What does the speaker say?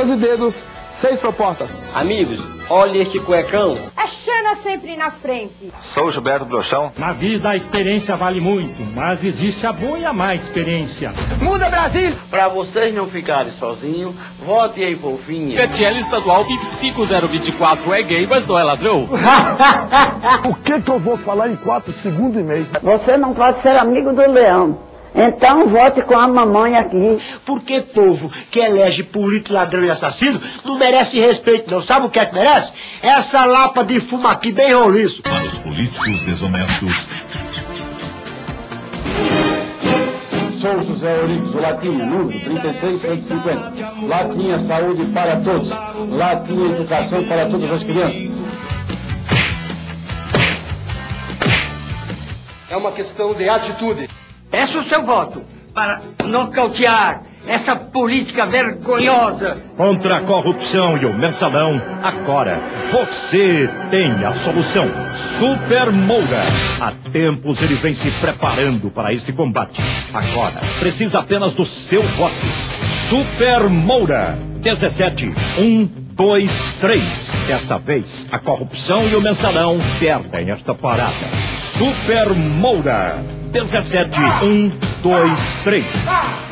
12 dedos, seis propostas. Amigos, olhe este cuecão. A Xana sempre na frente. Sou Gilberto Brochão. Na vida a experiência vale muito, mas existe a boa e a má experiência. Muda Brasil! Para vocês não ficarem sozinhos, vote em Fofinha. PTL estadual 25024 é gay, mas não é ladrão. o que que eu vou falar em 4 segundos e meio? Você não pode ser amigo do leão. Então vote com a mamãe aqui. Porque povo que elege político ladrão e assassino não merece respeito não. Sabe o que é que merece? Essa lapa de fuma aqui bem roliço. Para os políticos desonestos. Sou José Euricos, o Latinha, número 36150. Latinha Saúde para todos. Latinha Educação para todas as crianças. É uma questão de atitude. Peço o seu voto para nocautear essa política vergonhosa. Contra a corrupção e o mensalão, agora você tem a solução. Super Moura. Há tempos ele vem se preparando para este combate. Agora, precisa apenas do seu voto. Super Moura. 17, 1, 2, 3. Desta vez, a corrupção e o mensalão perdem esta parada. Super Moura. 17, 1, 2, 3.